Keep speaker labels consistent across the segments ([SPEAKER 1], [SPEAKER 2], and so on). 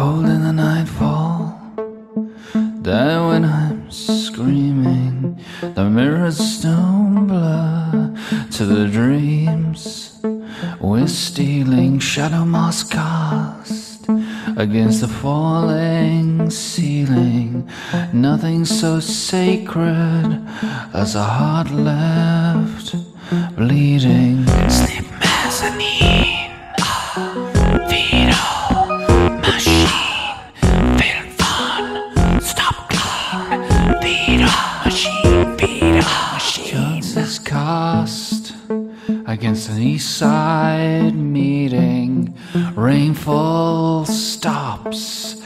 [SPEAKER 1] cold in the nightfall. Then when I'm screaming The mirrors don't blur To the dreams. We're stealing shadow moss cast Against the falling ceiling. Nothing so sacred As a heart left bleeding. Against an east side meeting. Rainfall stops.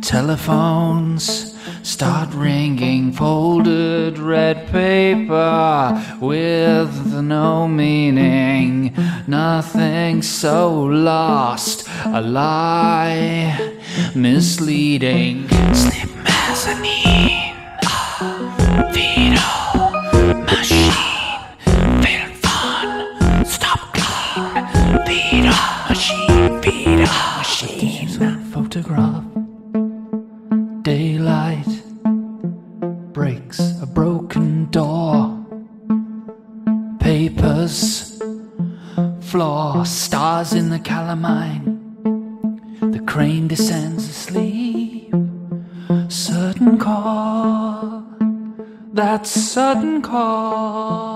[SPEAKER 1] Telephones start ringing. Folded red paper with no meaning. Nothing so lost. A lie misleading. Sleep mezzanine. Vito machine. Vito machine. Photograph. Daylight breaks a broken door. Papers, floor, stars in the calamine. The crane descends asleep. Certain call, that sudden call.